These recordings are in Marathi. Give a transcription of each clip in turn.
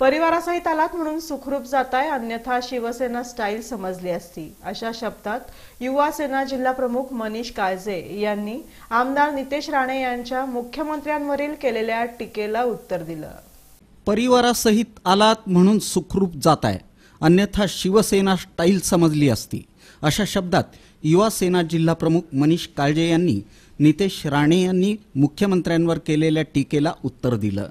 परिवारासहित आलात म्हणून सुखरूप जाताय अन्यथा शिवसेना स्टाईल समजली असती. अशा शब्दात युवा सेना जिल्हा प्रमुख मनीष काळजे यांनी आमदार नितेश राणे यांच्या मुख्यमंत्र्यांवरील केलेल्या टीकेला उत्तर दिलं. परिवारासहित आलात म्हणून सुखरूप जाताय अन्यथा शिवसेना स्टाईल समजली असती. अशा शब्दात युवा सेना जिल्हा प्रमुख मनीष काळजे यांनी नितेश राणे यांनी मुख्यमंत्र्यांवर केलेल्या टीकेला उत्तर दिलं.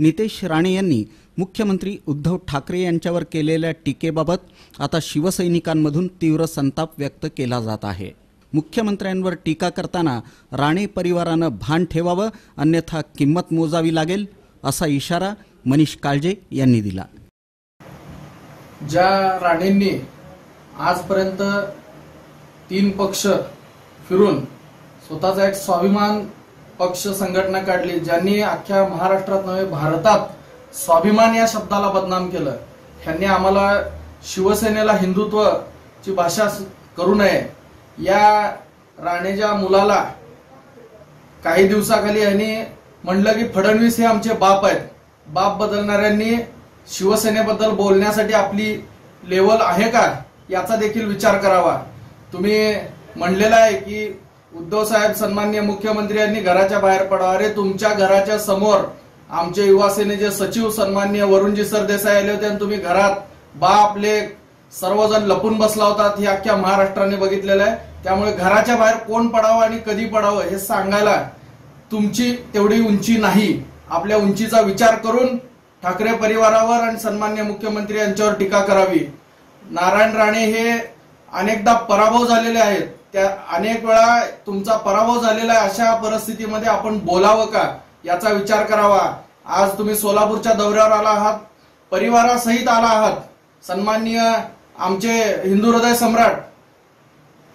नितेश राणे यांनी मुख्यमंत्री उद्धव ठाकरे यांच्यावर केलेल्या टीकेबाबत आता शिवसैनिकांमधून तीव्र संताप व्यक्त केला जात आहे. मुख्यमंत्र्यांवर टीका करताना राणे परिवारानं भान ठेवावं अन्यथा किंमत मोजावी लागेल असा इशारा मनीष काळजे यांनी दिला. ज्या राणेंनी आजपर्यंत तीन पक्ष फिरून स्वतःचा एक स्वाभिमान पक्ष संघटना काढली ज्यांनी अख्ख्या महाराष्ट्रात नव्हे भारतात स्वाभिमान या शब्दाला बदनाम केलं. ह्यांनी आम्हाला शिवसेनेला हिंदुत्वची भाषा करू नये. या राणेच्या मुलाला काही दिवसाखाली यांनी म्हणलं की फडणवीस हे आमचे बाप आहेत. बाप बदलणाऱ्यांनी शिवसेनेबद्दल बोलण्यासाठी आपली लेवल आहे का याचा देखील विचार करावा. तुम्ही म्हणलेला आहे की उद्धव साहेब सन्मान्य मुख्यमंत्री यांनी घराच्या बाहेर पडावं अरे तुमच्या घराच्या समोर आमचे युवा सेनेचे सचिव सन्मान्य वरुणजी सरदेसाई आले होते आणि तुम्ही घरात बाप आपले सर्वजण लपून बसला होता हे अख्ख्या महाराष्ट्राने बघितलेलं आहे. त्यामुळे घराच्या बाहेर कोण पडावं आणि कधी पडावं हे सांगायला तुमची तेवढी उंची नाही. आपल्या उंचीचा विचार करून ठाकरे परिवारावर आणि सन्मान्य मुख्यमंत्री यांच्यावर टीका करावी. नारायण राणे हे अनेकदा पराभव झालेले आहेत. त्या अनेक वेळा तुमचा पराभव झालेला आहे अशा परिस्थितीमध्ये आपण बोलावं का? याचा विचार करावा. आज तुम्ही सोलापूरच्या दौऱ्यावर आला आहात परिवारासहित आला आहात. सन्माननीय आमचे हिंदू हृदय सम्राट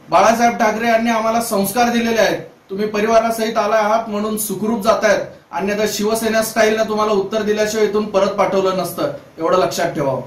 बाळासाहेब ठाकरे यांनी आम्हाला संस्कार दिलेले आहेत. तुम्ही परिवारासहित आला आहात म्हणून सुखरूप जातायत. अन्यथा शिवसेना स्टाईलनं तुम्हाला उत्तर दिल्याशिवाय इथून परत पाठवलं नसतं. एवढं लक्षात ठेवावं.